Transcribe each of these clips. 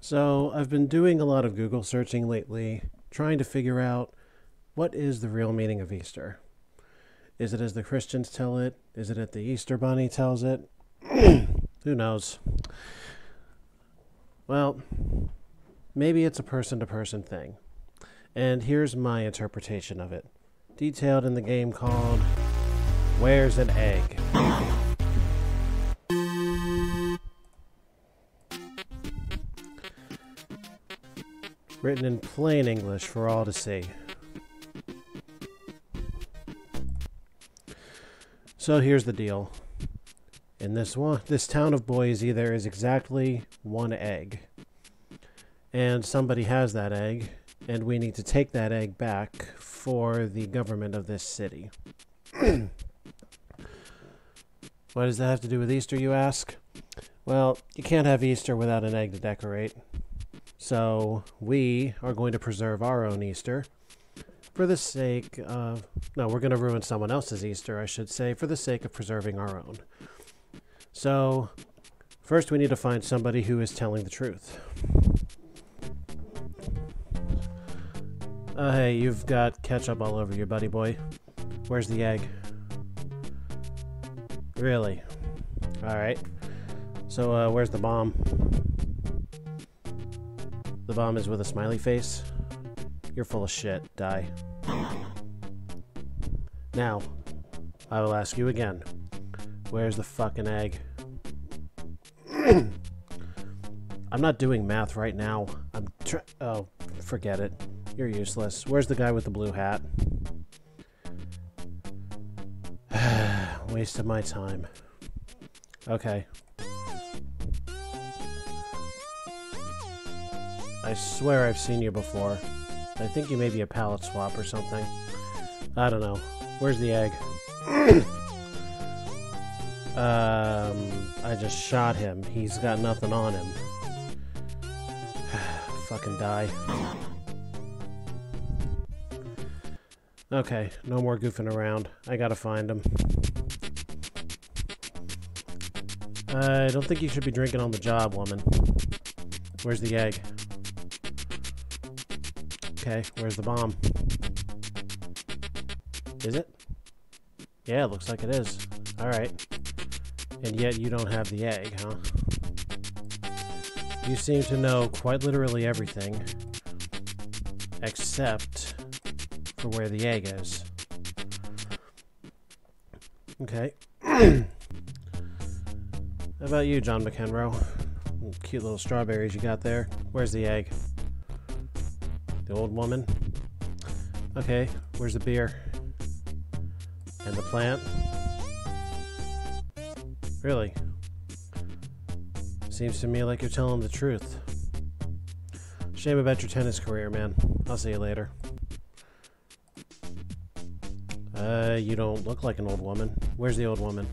So, I've been doing a lot of Google searching lately, trying to figure out what is the real meaning of Easter. Is it as the Christians tell it? Is it as the Easter Bunny tells it? Who knows? Well, maybe it's a person to person thing. And here's my interpretation of it, detailed in the game called Where's an Egg? Written in plain English for all to see. So here's the deal. In this one, this town of Boise, there is exactly one egg. And somebody has that egg, and we need to take that egg back for the government of this city. what does that have to do with Easter, you ask? Well, you can't have Easter without an egg to decorate. So we are going to preserve our own Easter for the sake of. No, we're going to ruin someone else's Easter, I should say, for the sake of preserving our own. So, first we need to find somebody who is telling the truth. Uh, hey, you've got ketchup all over you, buddy boy. Where's the egg? Really? Alright. So, uh, where's the bomb? The bomb is with a smiley face? You're full of shit. Die. Now, I will ask you again. Where's the fucking egg? I'm not doing math right now. I'm tr- Oh, forget it. You're useless. Where's the guy with the blue hat? Waste of my time. Okay. I swear I've seen you before. I think you may be a palette swap or something. I don't know. Where's the egg? um, I just shot him. He's got nothing on him. Fucking die. Okay, no more goofing around. I gotta find him. I don't think you should be drinking on the job, woman. Where's the egg? Okay, where's the bomb? Is it? Yeah, it looks like it is. Alright. And yet you don't have the egg, huh? You seem to know quite literally everything. Except for where the egg is. Okay. How about you, John McEnroe? Cute little strawberries you got there. Where's the egg? The old woman? Okay, where's the beer? And the plant? Really? Seems to me like you're telling the truth. Shame about your tennis career, man. I'll see you later. Uh, you don't look like an old woman. Where's the old woman?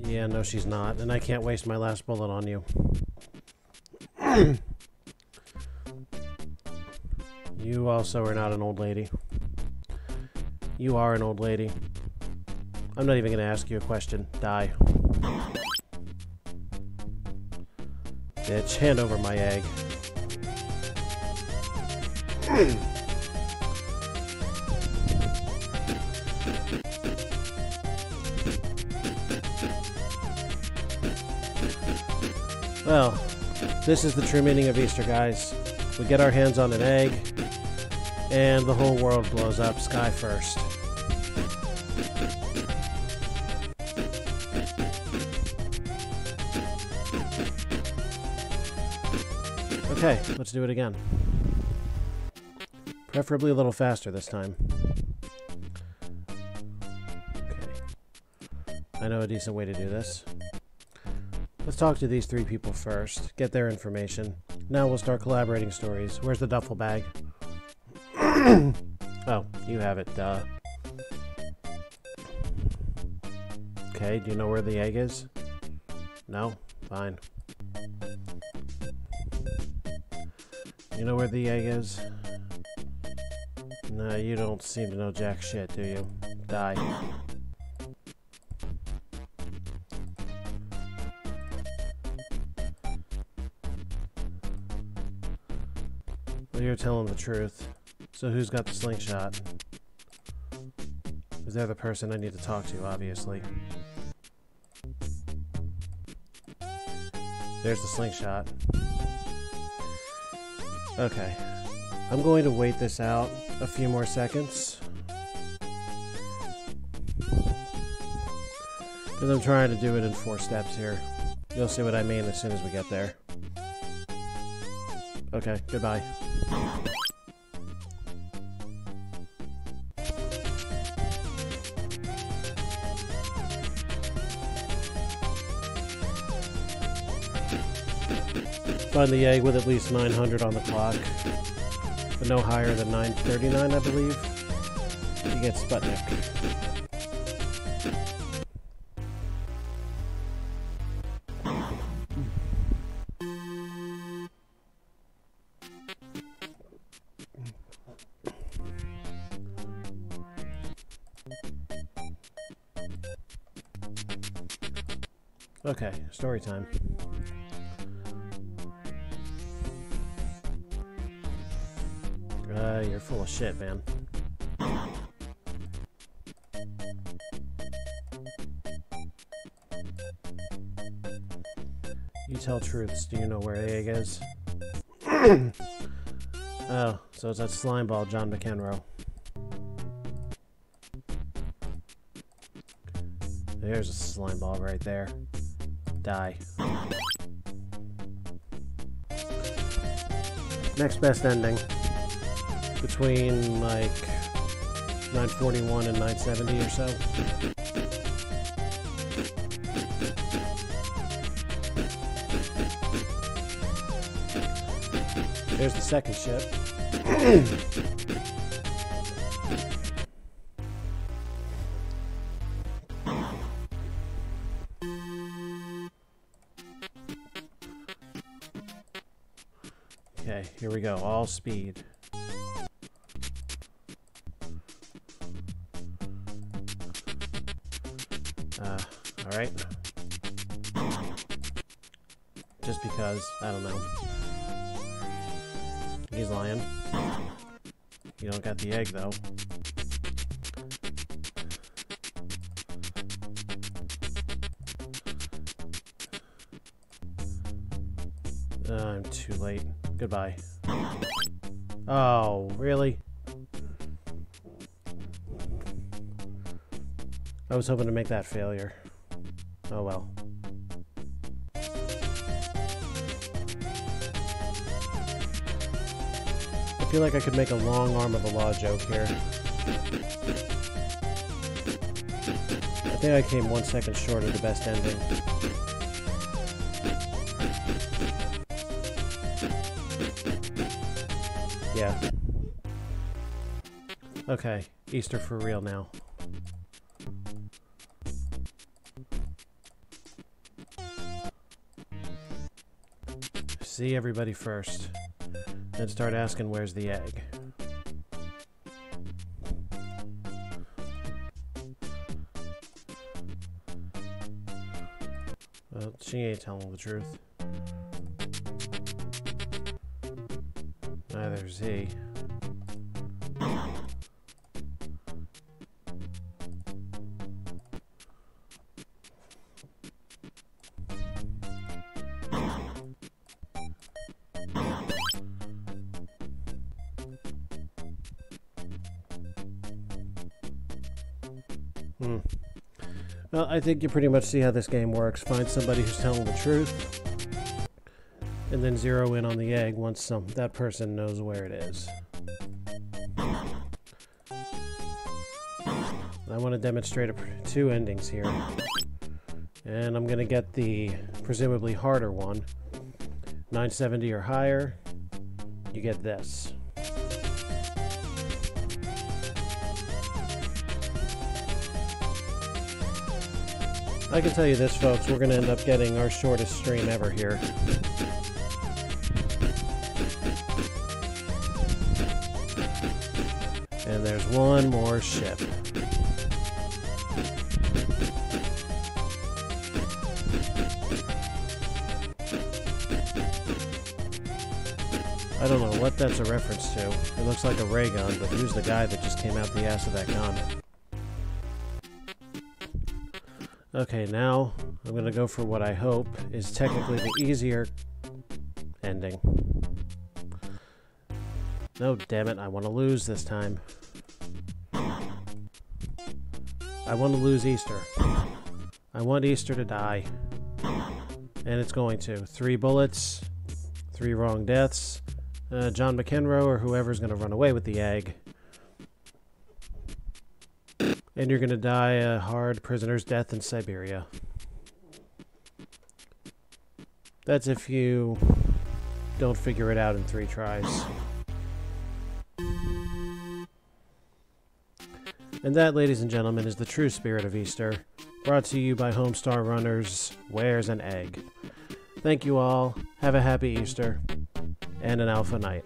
Yeah, no, she's not, and I can't waste my last bullet on you. you also are not an old lady. You are an old lady. I'm not even going to ask you a question. Die. Bitch, hand over my egg. Well, this is the true meaning of Easter, guys. We get our hands on an egg, and the whole world blows up sky first. Okay, let's do it again. Preferably a little faster this time. Okay. I know a decent way to do this. Let's talk to these three people first, get their information. Now we'll start collaborating stories. Where's the duffel bag? oh, you have it, duh. Okay, do you know where the egg is? No? Fine. You know where the egg is? No, you don't seem to know jack shit, do you? Die. Well, you're telling the truth. So who's got the slingshot? Is they're the person I need to talk to, obviously. There's the slingshot. Okay. I'm going to wait this out a few more seconds. Because I'm trying to do it in four steps here. You'll see what I mean as soon as we get there. Okay, goodbye. Find the egg with at least 900 on the clock, but no higher than 939, I believe. You get Sputnik. Okay, story time. Uh, you're full of shit, man. You tell truths. Do you know where egg is? oh, so it's that slime ball, John McEnroe. There's a slime ball right there die. Next best ending. Between like 941 and 970 or so. There's the second ship. Okay, here we go, all speed. I don't know. He's lying. You don't got the egg, though. Uh, I'm too late. Goodbye. Oh, really? I was hoping to make that failure. Oh well. Feel like I could make a long arm of the law joke here. I think I came one second short of the best ending. Yeah. Okay, Easter for real now. See everybody first. Then start asking where's the egg. Well, she ain't telling the truth. Neither is he. Hmm. Well, I think you pretty much see how this game works. Find somebody who's telling the truth, and then zero in on the egg once some that person knows where it is. I want to demonstrate a, two endings here. And I'm going to get the presumably harder one. 970 or higher, you get this. I can tell you this, folks, we're going to end up getting our shortest stream ever here. And there's one more ship. I don't know what that's a reference to. It looks like a ray gun, but who's the guy that just came out the ass of that gun? Okay, now I'm gonna go for what I hope is technically the easier ending. No, damn it, I want to lose this time. I want to lose Easter. I want Easter to die. And it's going to. Three bullets, three wrong deaths. Uh, John McEnroe or whoever's going to run away with the egg. And you're going to die a hard prisoner's death in Siberia. That's if you don't figure it out in three tries. And that, ladies and gentlemen, is the true spirit of Easter, brought to you by Homestar Runner's, Where's an Egg. Thank you all, have a happy Easter, and an Alpha Night.